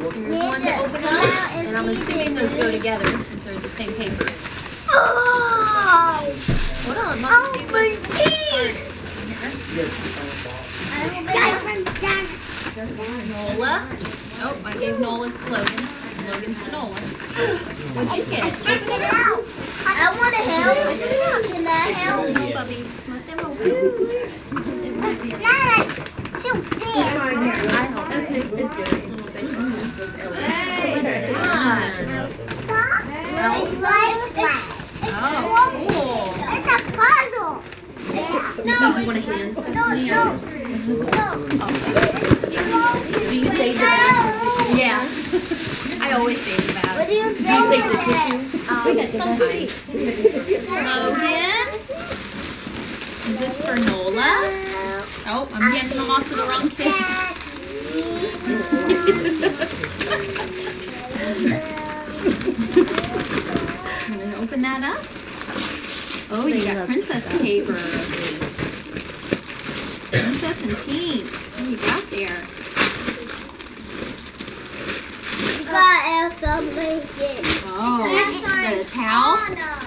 Here's one to open up, and I'm assuming those go together since they're the same paper. Oh, Hold on, oh my teeth. Nola. Oh, I gave Nola's to Logann. Logann's to Nola. What'd you get? Check it out. I want to help. Can I help? Oh, Bubby, let them open. That's too big. I hope. Okay. It's a little bit. What's It's like that. Oh, cool. It's a puzzle. No, you want a it's hand? no, no, no. Do you save the Yeah. I always save the What do you Do you save the think? tissue? Um, sometimes. Logann. Is this for Nola? Oh, I'm handing them off to the wrong kid. I'm gonna open that up. Oh, you got princess paper. Princess and tea. What do you got there? You oh, got Elsa blanket. Oh, the towel.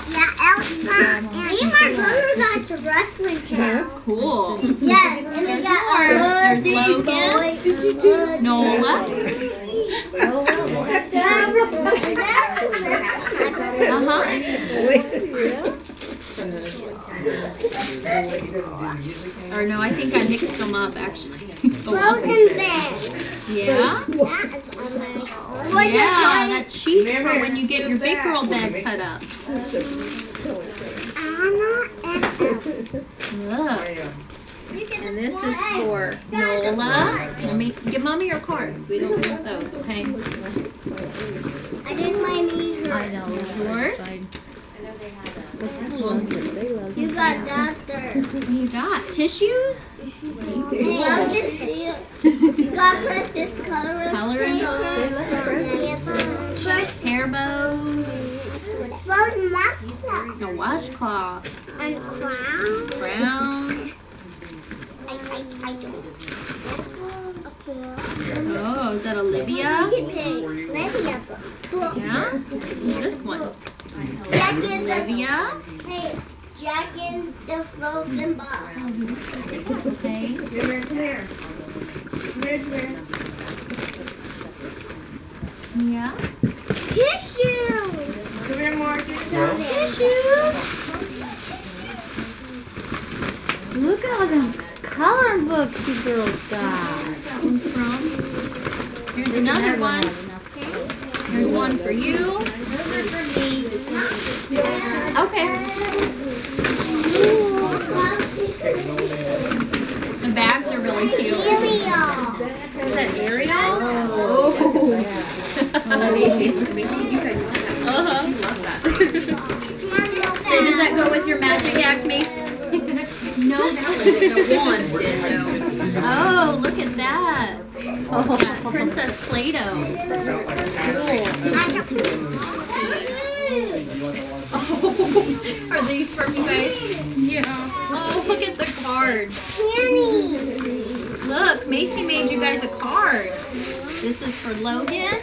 Yeah, Elsa. Me and my brother got the wrestling towel. Cool. Yeah, and we There's got more. our There's Logann. Nola. Uh huh. Or no, I think I mixed them up actually. Oh, Frozen bed. yeah. What Yeah, that's sheets for when you get your big girl bed set up. Anna and Elsa. Look. And this is for Nola. Let me give mommy your cards. We don't use those, okay? I did my knees I hurt. know. Yours? You got doctor. What do you got? Tissues? Love the tea. You got Princess coloring Coloring paper. First, Hair bows. Rose Maxa A washcloth. and crown. Browns. I, I, I don't. Oh, is that Olivia? Lydia book. Yeah? This one. Jack in the Olivia. hey, Jack in the frozen box. Okay. Yeah. Tissues. Look at all them color books you girls got. Here's another one. Here's one for you. Those are for me. Okay. The bags are really cute. Ariel. Is that Ariel? Oh. uh-huh. So does that go with your magic act, Mace? No. one did though. Oh, look at that. Oh, Princess Play-Doh. Oh, are these from you guys? Yeah. Oh, look at the cards. Look, Macie made you guys a card. This is for Logann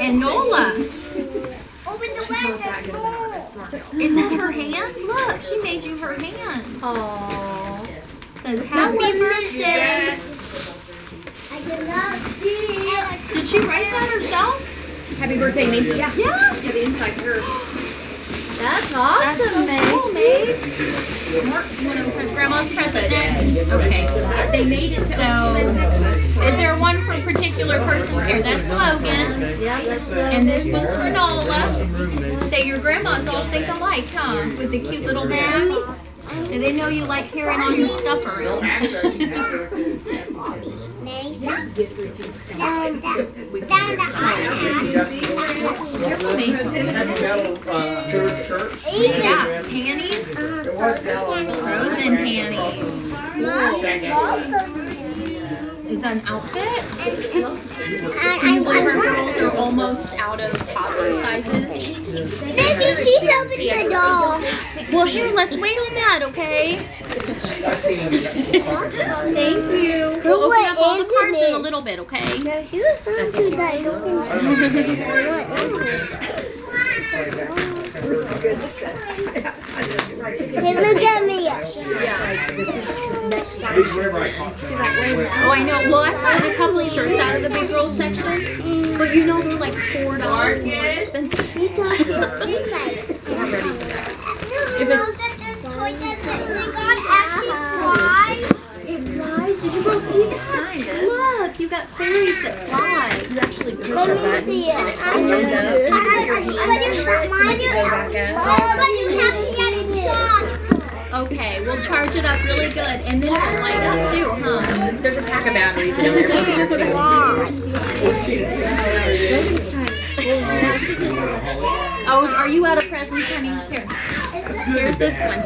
and Nola. Open the window. Is that her hand? Look, she made you her hand. Aww. Says happy birthday. I did not see. Did she write that herself? Happy birthday, Macie. Yeah. Yeah. Yeah, the inside's her. That's That's awesome, so Grandma's present? Okay. They made it to So, is there one for a particular person here? That's Logann. And this one's for Nola. Say your grandmas all think alike, huh? With the cute little bags. So they know you like carrying all your stuff around. Stuff. Down, down, down the uh, church, church. Yeah, panties, frozen panties. Is that an outfit? Girls are almost out of toddler sizes. Maybe she's opening the door. Well, here, let's wait on that, okay? Thank you. We'll open up all the cards in a little bit, okay? Now you listen to that. Hey, look at me. Oh, I know. Well, I found a couple shirts out of the big girl section, but you know they're like four dollars more expensive. If it's- they got actually flies. It flies. Did you girls see that? Look, you got fairies that fly. You actually Let me button see it. and it I comes want up. to You your hand But you over it to make it go back up. But you have to get it soft. Okay, we'll charge it up really good, and then it'll light up too, huh? There's a pack of batteries in there for your Oh, are you out of presents, honey? Here. Here's this one.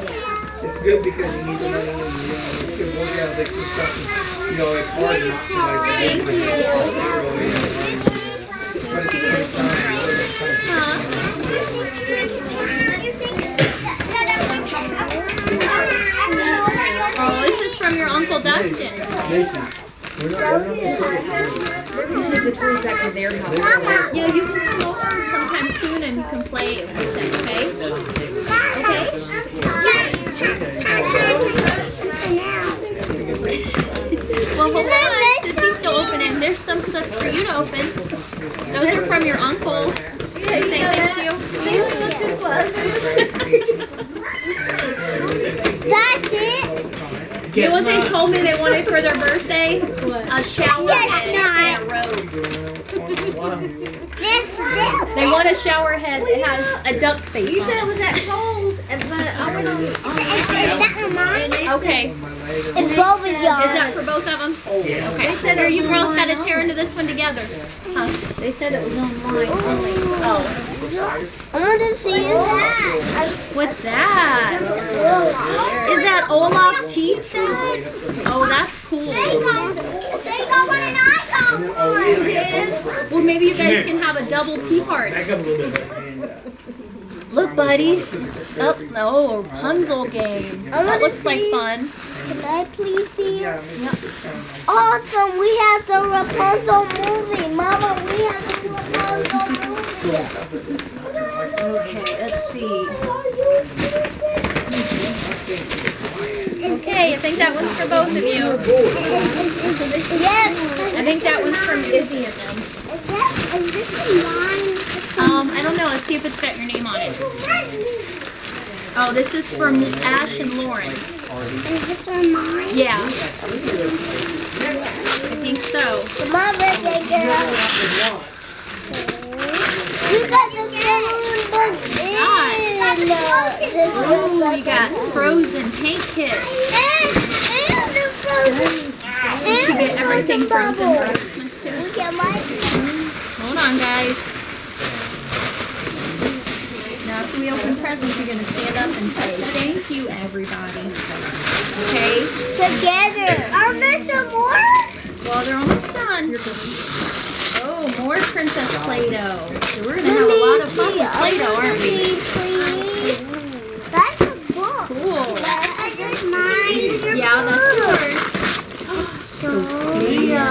It's good because you need the money and, you know, it's good work ethics and stuff. You know, it's hard not to like. Thank you. Oh, Oh, this is from your Uncle Dustin. Yeah, you can come over sometime soon and you can play with okay? okay? Well, hold on, since he's still opening, there's some stuff for you to open. Those are from your uncle. Can you say thank you? That's it. You know what they told me they wanted for their birthday? A shower head Yes, and a robe. This. They want a shower head that has a duck face You on said it it. was that cold, but I went on. Is, is that mine? Okay, is It's both of y'all. that for both of them? Okay, said there you girls gotta tear into this one together. Huh? They said it was on mine. Oh, I want to see that. what's that? Is that Olaf tea set? Oh, that's cool. They got, they got one and I got one, dude. Well, maybe you guys can have a double tea party. Back up a little bit. and, Look, buddy. Oh, oh no, Rapunzel game. That looks like fun. Can I please see Yeah, it? I mean, it's kind of nice. Awesome, we have the Rapunzel movie. Mama, we have the Rapunzel movie. Okay, let's see. Okay, I think that one's for both of you. Yes. I think that one's from Izzy and them. Is that, is this mine? Um, I don't know. Let's see if it's got your name on it. Oh, this is from Ash and Lauren. Is this one mine? Yeah. I think so. My birthday girl. You got the balloon book in. Ooh, you got Frozen paint kits. And, and the frozen. You get everything frozen frozen for. Christmas too. Look at my. Hold on, guys. Now, after we open presents, you're gonna stand up and say thank you, everybody. Okay? Together. Are there some more? Well, they're almost done. Oh, more Princess Play-Doh. So we're gonna have a lot of fun with Play-Doh, oh, aren't we? Please, please. That's a book. Cool. That's just mine. Yeah, that's yours. Sophia.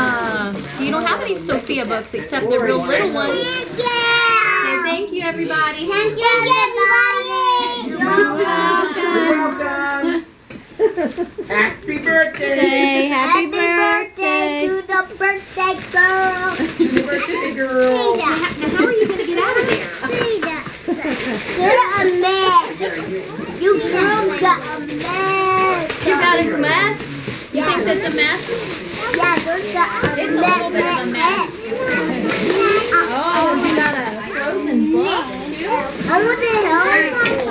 You don't have any Sophia books except the real little ones. Say thank you, everybody. Thank you, everybody. You're welcome. Welcome. Happy birthday. Hey, happy, birthday to the birthday girl. birthday girl. Now, how are you gonna get out of there? See that? You're a mess. You girls got a mess. You got a mess? You think that's a mess? Yeah, there's got a It's a little bit of a mess, mess. Over there.